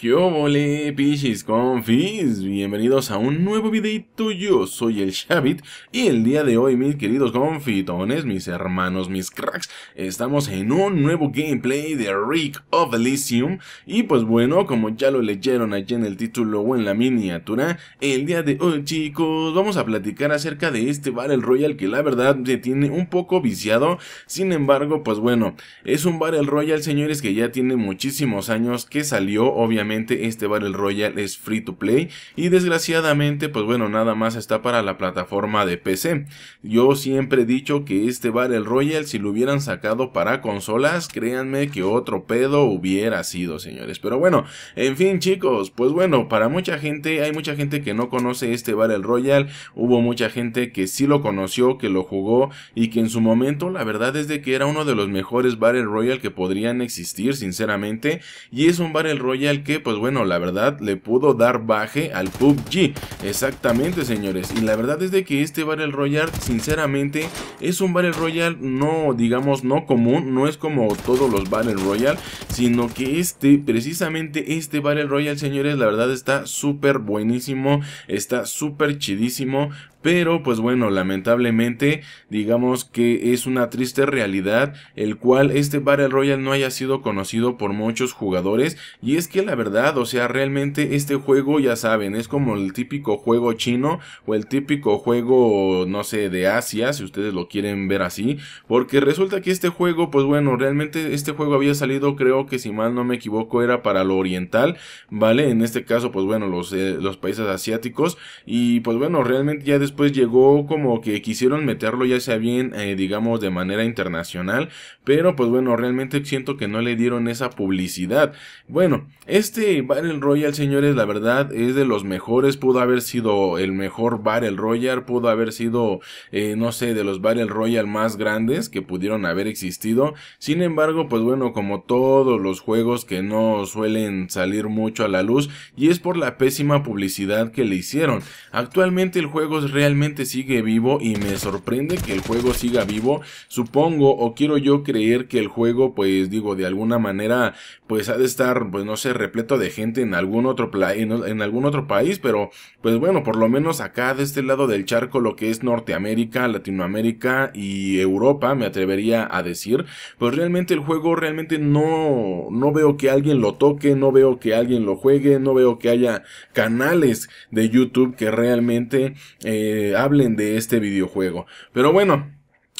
¿Qué pichis confis? Bienvenidos a un nuevo videito, yo soy el Shabit y el día de hoy, mis queridos confitones, mis hermanos, mis cracks, estamos en un nuevo gameplay de Rick of Elysium. Y pues bueno, como ya lo leyeron allí en el título o en la miniatura, el día de hoy chicos, vamos a platicar acerca de este Battle Royale que la verdad se tiene un poco viciado, sin embargo, pues bueno, es un Battle Royale, señores, que ya tiene muchísimos años que salió, obviamente, este Battle Royale es free to play y desgraciadamente pues bueno nada más está para la plataforma de PC. Yo siempre he dicho que este Battle Royale si lo hubieran sacado para consolas créanme que otro pedo hubiera sido señores. Pero bueno, en fin chicos, pues bueno, para mucha gente hay mucha gente que no conoce este Battle Royale, hubo mucha gente que sí lo conoció, que lo jugó y que en su momento la verdad es de que era uno de los mejores Battle Royale que podrían existir sinceramente y es un Battle Royale que pues bueno, la verdad le pudo dar baje al PUBG. Exactamente, señores. Y la verdad es de que este Battle Royale, sinceramente, es un Battle Royale no, digamos, no común. No es como todos los Battle Royale, sino que este, precisamente este Battle Royale, señores, la verdad está súper buenísimo. Está súper chidísimo. Pero pues bueno, lamentablemente digamos que es una triste realidad el cual este Battle Royale no haya sido conocido por muchos jugadores. Y es que la verdad, o sea, realmente este juego ya saben, es como el típico juego chino o el típico juego, no sé, de Asia, si ustedes lo quieren ver así, porque resulta que este juego, pues bueno, realmente este juego había salido, creo que si mal no me equivoco, era para lo oriental, ¿vale? En este caso, pues bueno, los, eh, los países asiáticos. Y pues bueno, realmente ya después llegó como que quisieron meterlo ya sea bien, eh, digamos, de manera internacional, pero pues bueno, realmente siento que no le dieron esa publicidad. Bueno, este Battle Royale, señores, la verdad es de los mejores, pudo haber sido el mejor Battle Royale, pudo haber sido, eh, no sé, de los Battle Royale más grandes que pudieron haber existido. Sin embargo, pues bueno, como todos los juegos que no suelen salir mucho a la luz, y es por la pésima publicidad que le hicieron. Actualmente el juego es realmente sigue vivo y me sorprende que el juego siga vivo. Supongo o quiero yo creer que el juego pues digo de alguna manera pues ha de estar pues no sé repleto de gente en algún otro en algún otro país, pero pues bueno, por lo menos acá de este lado del charco lo que es Norteamérica, Latinoamérica y Europa, me atrevería a decir, pues realmente el juego realmente no no veo que alguien lo toque, no veo que alguien lo juegue, no veo que haya canales de YouTube que realmente eh, hablen de este videojuego. Pero bueno,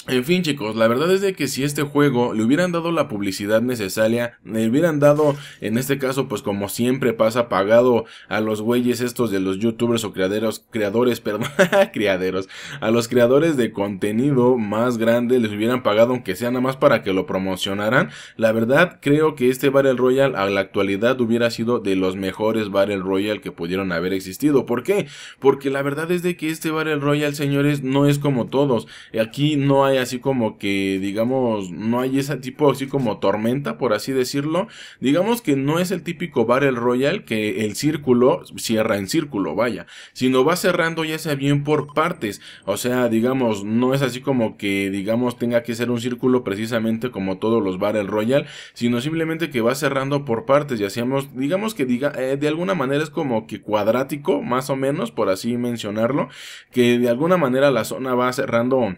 en fin chicos, la verdad es de que si este juego le hubieran dado la publicidad necesaria, le hubieran dado, en este caso pues como siempre pasa, pagado a los güeyes estos de los youtubers o creadores, creadores, perdón, criaderos, a los creadores de contenido más grande les hubieran pagado aunque sea nada más para que lo promocionaran, la verdad creo que este Battle Royale a la actualidad hubiera sido de los mejores Battle Royale que pudieron haber existido. ¿Por qué? Porque la verdad es de que este Battle Royale, señores, no es como todos. Aquí no hay así como que, digamos, no hay ese tipo así como tormenta, por así decirlo. Digamos que no es el típico Battle Royale que el círculo cierra en círculo, vaya, sino va cerrando ya sea bien por partes. O sea, digamos, no es así como que, digamos, tenga que ser un círculo precisamente como todos los Battle Royale, sino simplemente que va cerrando por partes. Y hacíamos, digamos que diga, eh, de alguna manera es como que cuadrático, más o menos, por así mencionarlo, que de alguna manera la zona va cerrando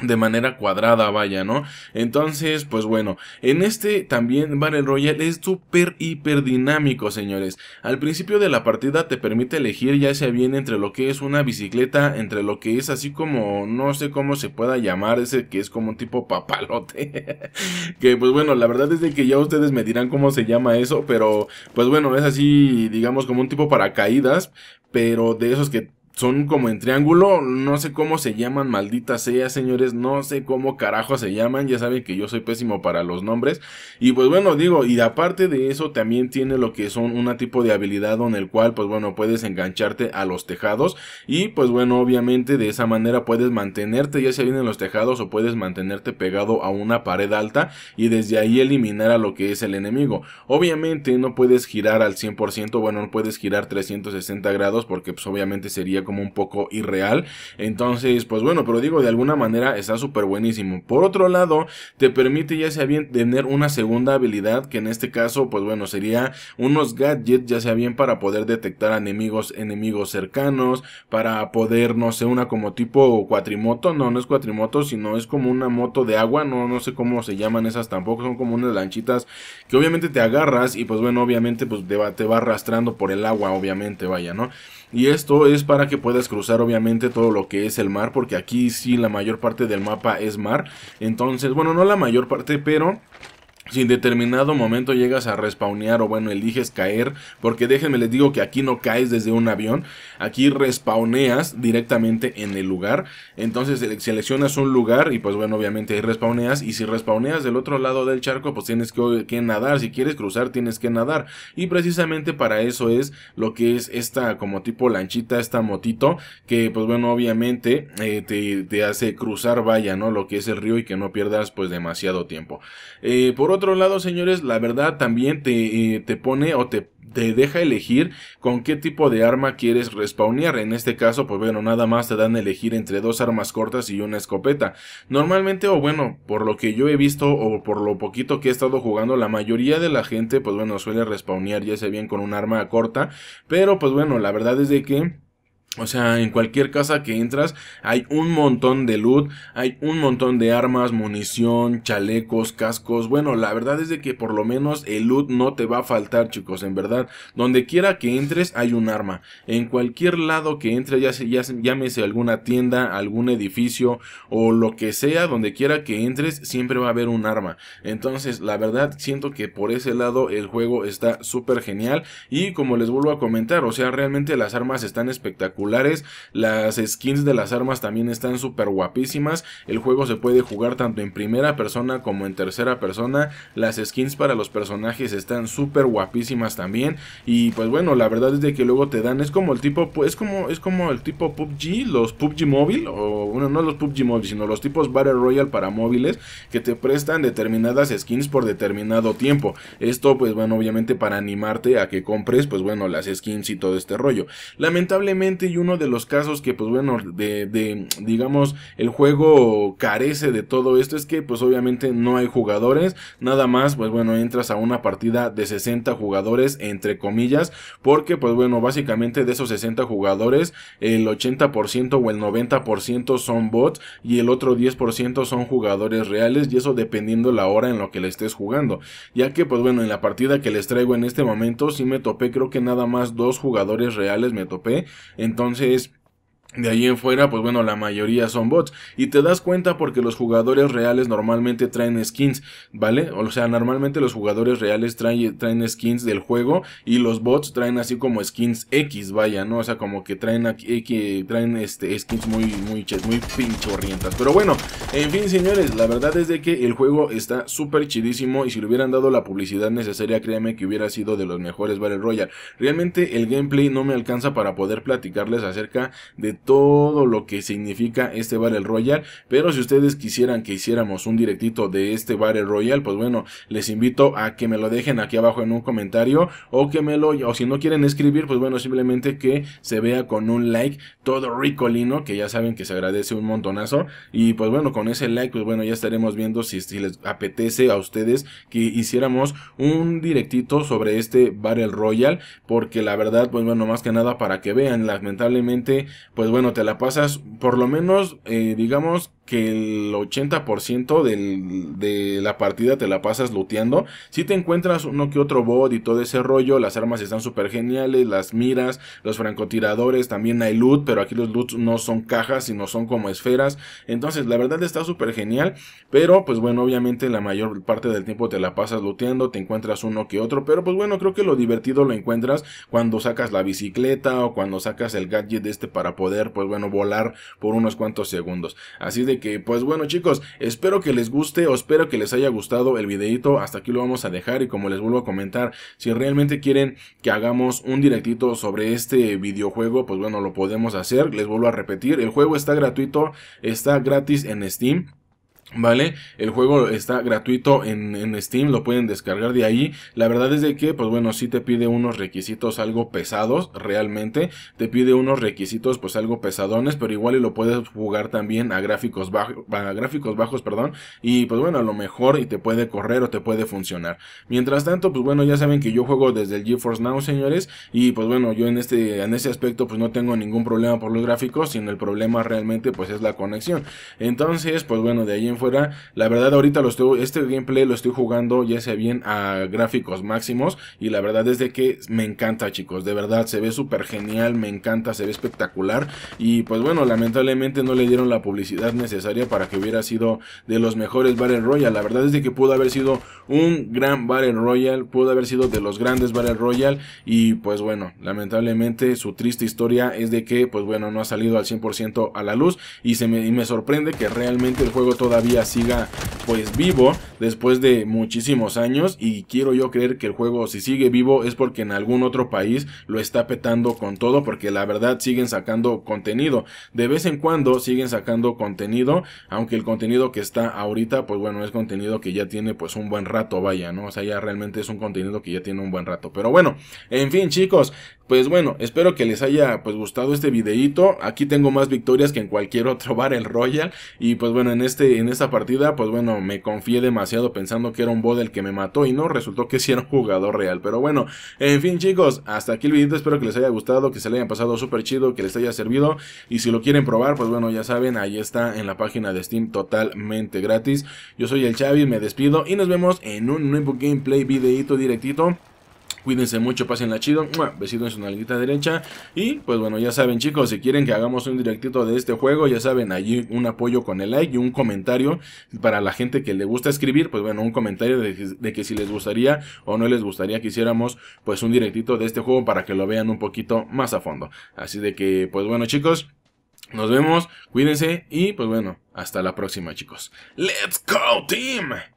de manera cuadrada, vaya, ¿no? Entonces, pues bueno, en este también Battle Royale es súper hiper dinámico, señores. Al principio de la partida te permite elegir ya sea bien entre lo que es una bicicleta, entre lo que es así como, no sé cómo se pueda llamar, ese que es como un tipo papalote. que pues bueno, la verdad es de que ya ustedes me dirán cómo se llama eso, pero pues bueno, es así, digamos como un tipo paracaídas, pero de esos que son como en triángulo, no sé cómo se llaman, maldita sea, señores, no sé cómo carajo se llaman, ya saben que yo soy pésimo para los nombres, y pues bueno, digo, y aparte de eso también tiene lo que son una tipo de habilidad en el cual, pues bueno, puedes engancharte a los tejados, y pues bueno, obviamente de esa manera puedes mantenerte ya sea bien en los tejados o puedes mantenerte pegado a una pared alta y desde ahí eliminar a lo que es el enemigo. Obviamente no puedes girar al 100%, bueno, no puedes girar 360 grados porque pues obviamente sería como un poco irreal. Entonces, pues bueno, pero digo, de alguna manera está súper buenísimo. Por otro lado, te permite ya sea bien tener una segunda habilidad, que en este caso, pues bueno, sería unos gadgets, ya sea bien para poder detectar enemigos, enemigos cercanos, para poder, no sé, una como tipo cuatrimoto, no, no es cuatrimoto, sino es como una moto de agua, no, no sé cómo se llaman esas tampoco, son como unas lanchitas que obviamente te agarras y pues bueno, obviamente pues te va, te va arrastrando por el agua, obviamente, vaya, ¿no? Y esto es para que puedas cruzar obviamente todo lo que es el mar, porque aquí sí la mayor parte del mapa es mar. Entonces, bueno, no la mayor parte, pero si en determinado momento llegas a respawnear o bueno, eliges caer, porque déjenme les digo que aquí no caes desde un avión, aquí respawneas directamente en el lugar, entonces seleccionas un lugar y pues bueno, obviamente ahí y si respawneas del otro lado del charco pues tienes que, nadar, si quieres cruzar tienes que nadar y precisamente para eso es lo que es esta como tipo lanchita, esta motito que pues bueno, obviamente eh, te, te, hace cruzar vaya, ¿no? Lo que es el río y que no pierdas pues demasiado tiempo. Eh, por otro lado, señores, la verdad también te, eh, te pone o te te deja elegir con qué tipo de arma quieres respawnear. En este caso, pues bueno, nada más te dan a elegir entre dos armas cortas y una escopeta. Normalmente, o bueno, por lo que yo he visto o por lo poquito que he estado jugando, la mayoría de la gente, pues bueno, suele respawnear ya sea bien con un arma corta. Pero pues bueno, la verdad es de que o sea, en cualquier casa que entras hay un montón de loot, hay un montón de armas, munición, chalecos, cascos. Bueno, la verdad es de que por lo menos el loot no te va a faltar, chicos, en verdad. Donde quiera que entres hay un arma. En cualquier lado que entres, ya, se, ya llámese alguna tienda, algún edificio o lo que sea, donde quiera que entres, siempre va a haber un arma. Entonces, la verdad, siento que por ese lado el juego está súper genial. Y como les vuelvo a comentar, o sea, realmente las armas están espectaculares las skins de las armas también están súper guapísimas. El juego se puede jugar tanto en primera persona como en tercera persona. Las skins para los personajes están súper guapísimas también. Y pues bueno, la verdad es de que luego te dan, es como el tipo, es como, es como el tipo PUBG, los PUBG móvil, o bueno, no los PUBG móvil, sino los tipos Battle Royale para móviles que te prestan determinadas skins por determinado tiempo. Esto pues bueno, obviamente para animarte a que compres pues bueno las skins y todo este rollo. Lamentablemente uno de los casos que pues bueno, de, de, digamos el juego carece de todo esto es que pues obviamente no hay jugadores, nada más pues bueno, entras a una partida de 60 jugadores entre comillas, porque pues bueno, básicamente de esos 60 jugadores el 80% o el 90% son bots y el otro 10% son jugadores reales y eso dependiendo la hora en lo que le estés jugando, ya que pues bueno, en la partida que les traigo en este momento sí me topé creo que nada más dos jugadores reales me topé, entonces entonces, de ahí en fuera, pues bueno, la mayoría son bots. Y te das cuenta porque los jugadores reales normalmente traen skins, ¿vale? O sea, normalmente los jugadores reales traen, traen skins del juego y los bots traen así como skins X, vaya, ¿no? O sea, como que traen aquí, que traen este skins muy, muy, muy pinchorrientas. Pero bueno, en fin, señores, la verdad es de que el juego está súper chidísimo y si le hubieran dado la publicidad necesaria, créanme que hubiera sido de los mejores Battle Royale. Realmente el gameplay no me alcanza para poder platicarles acerca de todo lo que significa este Battle Royale. Pero si ustedes quisieran que hiciéramos un directito de este Battle Royale, pues bueno, les invito a que me lo dejen aquí abajo en un comentario o que me lo, o si no quieren escribir, pues bueno, simplemente que se vea con un like todo ricolino, que ya saben que se agradece un montonazo. Y pues bueno, con ese like, pues bueno, ya estaremos viendo si, si les apetece a ustedes que hiciéramos un directito sobre este Battle Royale, porque la verdad, pues bueno, más que nada para que vean, lamentablemente, pues bueno, te la pasas por lo menos, eh, digamos, que el 80% del, de la partida te la pasas looteando. Si te encuentras uno que otro bot y todo ese rollo, las armas están súper geniales, las miras, los francotiradores, también hay loot, pero aquí los loots no son cajas, sino son como esferas. Entonces, la verdad está súper genial, pero pues bueno, obviamente la mayor parte del tiempo te la pasas looteando, te encuentras uno que otro, pero pues bueno, creo que lo divertido lo encuentras cuando sacas la bicicleta o cuando sacas el gadget este para poder, pues bueno, volar por unos cuantos segundos. Así de que, pues bueno chicos, espero que les guste o espero que les haya gustado el videito. Hasta aquí lo vamos a dejar y como les vuelvo a comentar, si realmente quieren que hagamos un directito sobre este videojuego, pues bueno, lo podemos hacer. Les vuelvo a repetir, el juego está gratuito, está gratis en Steam. ¿Vale? El juego está gratuito en, en, Steam, lo pueden descargar de ahí. La verdad es de que, pues bueno, sí te pide unos requisitos algo pesados, realmente. Te pide unos requisitos, pues algo pesadones, pero igual y lo puedes jugar también a gráficos bajos, a gráficos bajos, perdón. Y pues bueno, a lo mejor y te puede correr o te puede funcionar. Mientras tanto, pues bueno, ya saben que yo juego desde el GeForce Now, señores. Y pues bueno, yo en este, en ese aspecto, pues no tengo ningún problema por los gráficos, sino el problema realmente, pues es la conexión. Entonces, pues bueno, de ahí en la verdad ahorita lo estoy, este gameplay lo estoy jugando ya sea bien a gráficos máximos y la verdad es que me encanta chicos, de verdad se ve súper genial, me encanta, se ve espectacular y pues bueno, lamentablemente no le dieron la publicidad necesaria para que hubiera sido de los mejores Battle Royale, la verdad es que pudo haber sido un gran Battle Royale, pudo haber sido de los grandes Battle Royale y pues bueno, lamentablemente su triste historia es de que pues bueno, no ha salido al 100% a la luz y, se me, y me sorprende que realmente el juego todavía siga pues vivo después de muchísimos años. Y quiero yo creer que el juego si sigue vivo es porque en algún otro país lo está petando con todo porque la verdad siguen sacando contenido. De vez en cuando siguen sacando contenido aunque el contenido que está ahorita pues bueno es contenido que ya tiene pues un buen rato vaya no o sea ya realmente es un contenido que ya tiene un buen rato. Pero bueno en fin chicos pues bueno, espero que les haya pues gustado este videito. Aquí tengo más victorias que en cualquier otro bar el Royal. Y pues bueno, en este, en esta partida, pues bueno, me confié demasiado pensando que era un bot el que me mató. Y no, resultó que sí era un jugador real. Pero bueno, en fin chicos, hasta aquí el videito. Espero que les haya gustado, que se le hayan pasado súper chido, que les haya servido. Y si lo quieren probar, pues bueno, ya saben, ahí está en la página de Steam totalmente gratis. Yo soy el Xavi, me despido y nos vemos en un nuevo gameplay videito directito. Cuídense mucho, la chido. Besito en su nalguita derecha. Y pues bueno, ya saben chicos, si quieren que hagamos un directito de este juego, ya saben, allí un apoyo con el like y un comentario para la gente que le gusta escribir. Pues bueno, un comentario de, que si les gustaría o no les gustaría que hiciéramos pues un directito de este juego para que lo vean un poquito más a fondo. Así de que pues bueno chicos. Nos vemos, cuídense y pues bueno, hasta la próxima chicos. ¡Let's go team!